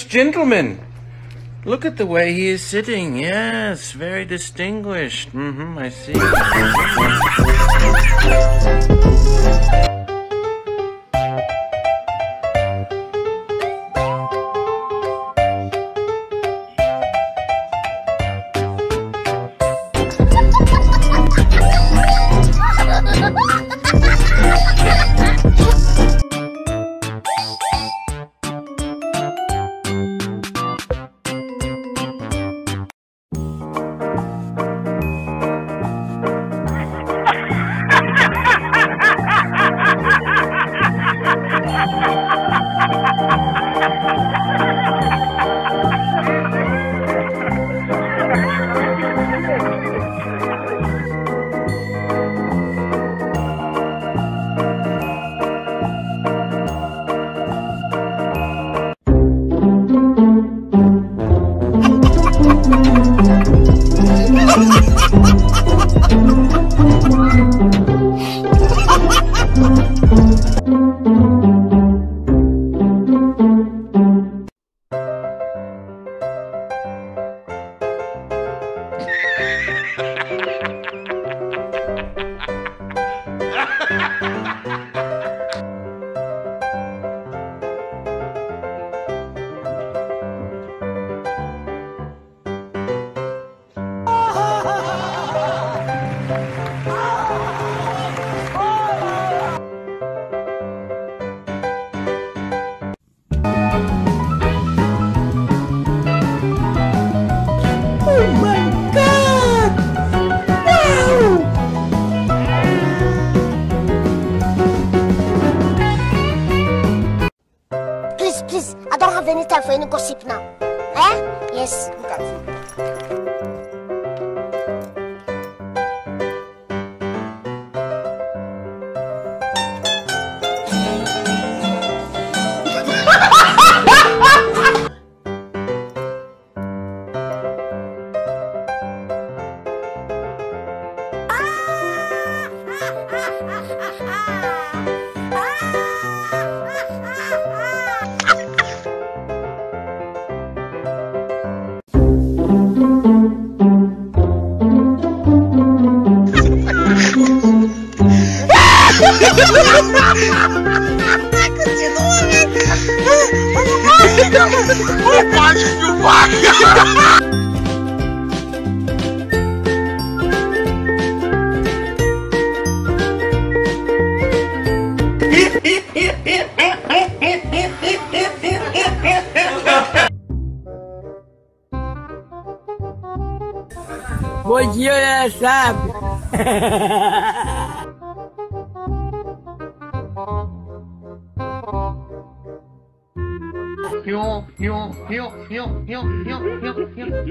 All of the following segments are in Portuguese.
distinguished gentleman. Look at the way he is sitting. Yes, very distinguished. Mm-hmm, I see. Time for any gossip now. Eh? Yes, at you. Você já sabe. よよよよよよよよよよ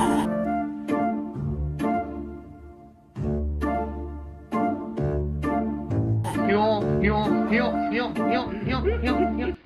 よよよよよよよ。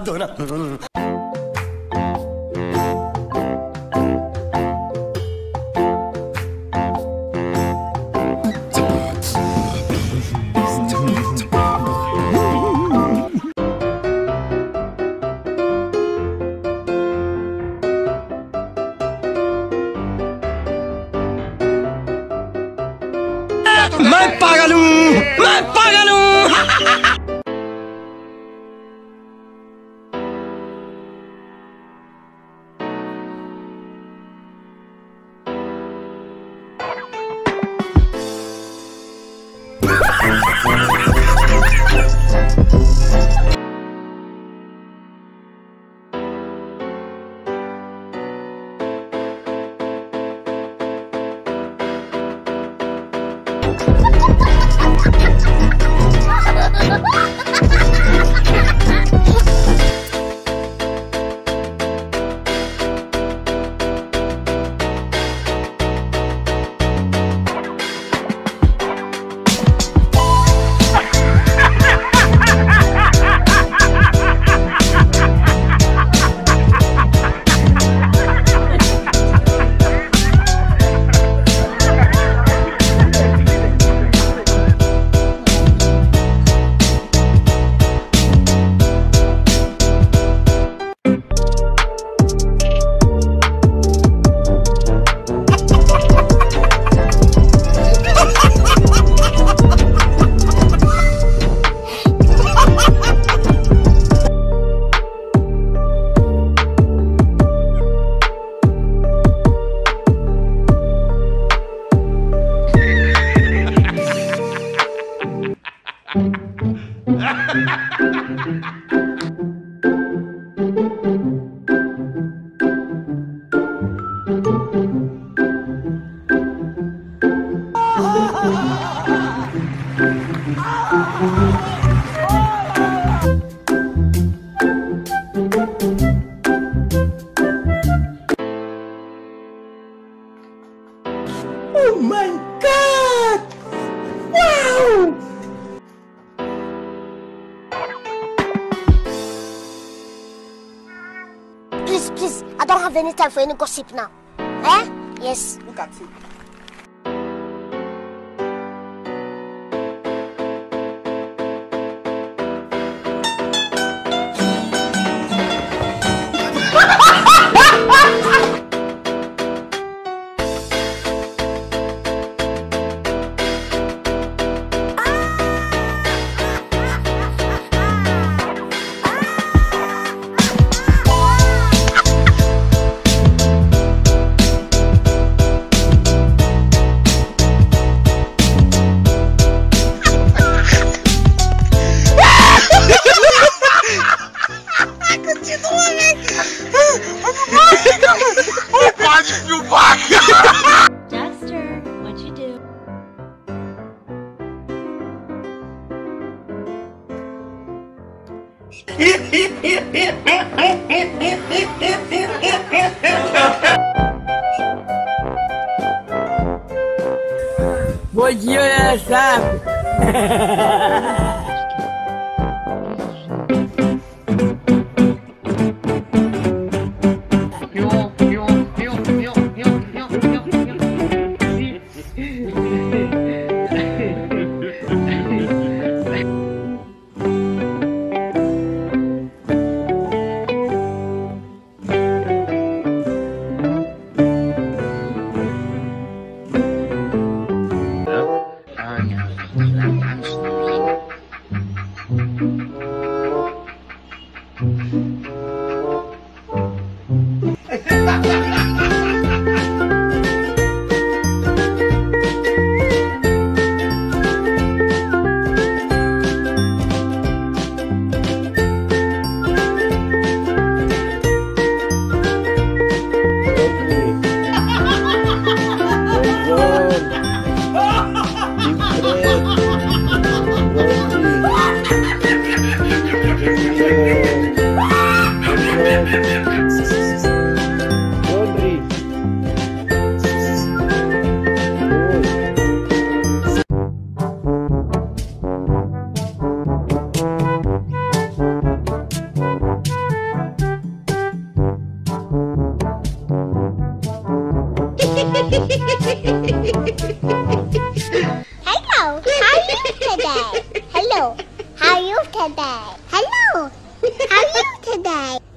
你等。Ha ha ha! time for any gossip now. Eh? Yes. Look at you. Hello. How are you today? Hello. How are you today? Hello. How are you today?